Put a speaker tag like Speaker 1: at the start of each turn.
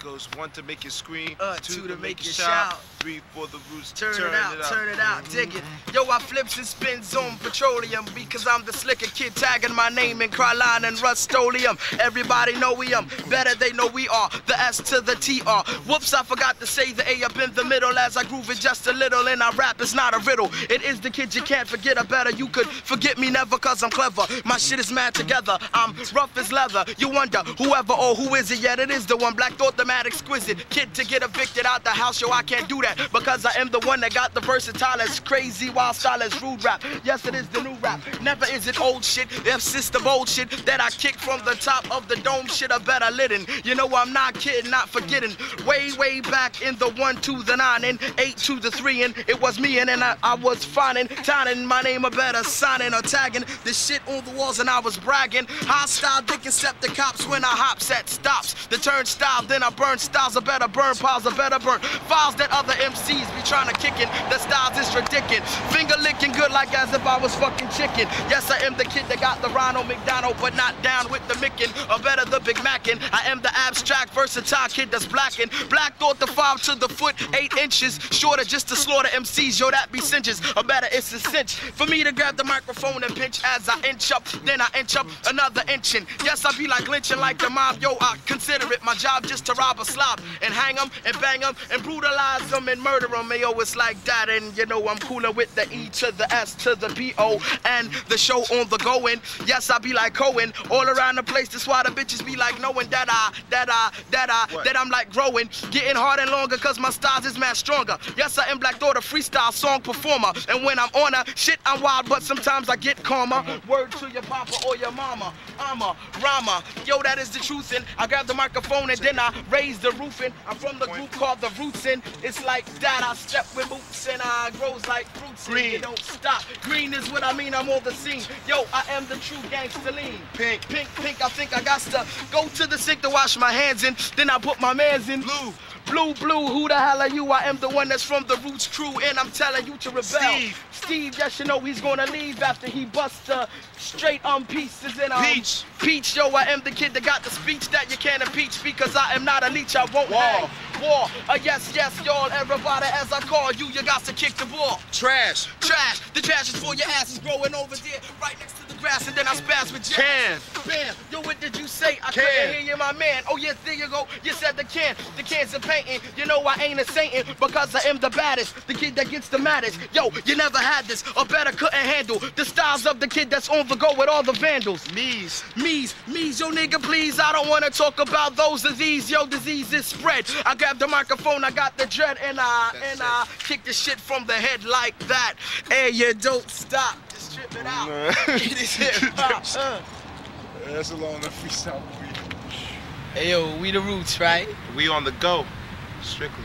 Speaker 1: goes one to make you scream,
Speaker 2: Uh,
Speaker 1: two, to, make, you shout, three for the roots.
Speaker 2: Turn, it out, turn it out, dig it. Yo, I flips and spins on petroleum because I'm the slicker kid tagging my name in Krylon and Rust-Oleum. Everybody know we am better, they know we are the S to the TR. Whoops, I forgot to say the A up in the middle as I groove it just a little and I rap. It's not a riddle, it is the kid you can't forget. Or better, you could forget me never cause I'm clever. My shit is mad together, I'm rough as leather. You wonder whoever or who is it, yet it is the one. Black thought the mad exquisite kid to get evicted out the house. Yo, I can't do that because I am the one that got the versatile, crazy, wild style as rude rap. Yes, it is the new rap. Never is it old shit. If system old shit that I kick from the top of the dome shit, I better litten. You know I'm not kidding, not forgetting. Way, way back in the one to the nine and eight to the three, and it was me and then I, I was finding, signing my name a better signing or tagging the shit on the walls and I was bragging. Hostile dick accept the cops when I hop set stops. The turnstile, then I burn styles, a better burn piles, a better burn files that other MCs be trying to kick in. The styles is ridiculous. Finger licking good like as if I was fucking chicken. Yes, I am the kid that got the Ronald McDonald, but not down with the Mickin, or better the Big Mackin. I am the abstract, versatile kid that's blackin'. Black thought the five to the foot, eight inches. Shorter just to slaughter MCs, yo, that be cinches. Or better, it's a cinch. For me to grab the microphone and pinch as I inch up, then I inch up another inching. Yes, I be like lynching like the mob, yo, I consider it my job just to rob a slob and hang 'em and bang 'em and brutalize 'em and murder murder 'em. Yo, it's like that, and you know I'm cooler with the E to the S to the P O and the show on the going. Yes, I be like Cohen all around the place. That's why the bitches be like knowing that I, that I, that I,
Speaker 1: What?
Speaker 2: that I'm like growing, getting harder and longer cause my styles is mad stronger. Yes, I am Black a freestyle song performer. And when I'm on a shit, I'm wild, but sometimes I get calmer. Word to your papa or your mama. I'm a rama. Yo, that is the truth. And I grab the microphone and then I raise the roof. And I'm from the group called the Roots. And it's like that. I step with boots and I grows like fruits.
Speaker 1: Green.
Speaker 2: don't stop. Green is what I mean. I'm on the scene. Yo, I am the true gangster lean.
Speaker 1: Pink.
Speaker 2: Pink, pink, I think I got to go to the sink to wash my hands in. Then I put my mans in.
Speaker 1: Blue.
Speaker 2: Blue, blue, who the hell are you? I am the one that's from the Roots crew, and I'm telling you to rebel.
Speaker 1: Steve.
Speaker 2: Steve, yes, you know he's gonna leave after he busts the straight um pieces and um
Speaker 1: Peach.
Speaker 2: Peach, yo, I am the kid that got the speech that you can't impeach because I am not a leech. I won't
Speaker 1: War.
Speaker 2: hang. War. Uh, yes, yes, y'all, everybody, as I call you, you got to kick the ball.
Speaker 1: Trash.
Speaker 2: Trash. The trash is for your asses growing over there, right next to the grass, and then I spaz with jazz.
Speaker 1: Can.
Speaker 2: Bam. Say? I
Speaker 1: Can.
Speaker 2: couldn't hear you, my man. Oh, yes, there you go. You said the can. The can's a painting. You know I ain't a saint because I am the baddest. The kid that gets the maddest. Yo, you never had this, or better couldn't handle the styles of the kid that's on the go with all the vandals.
Speaker 1: Me's.
Speaker 2: Me's, me's, yo nigga, please. I don't wanna talk about those disease. Yo, disease is spread. I grab the microphone, I got the dread, and I
Speaker 1: That's
Speaker 2: and
Speaker 1: it.
Speaker 2: I kick the shit from the head like that. And you don't stop. Just strip it out. It is hip hop. Uh.
Speaker 1: That's a long enough freestyle for you.
Speaker 2: Hey yo, we the roots, right?
Speaker 1: We on the go. Strictly.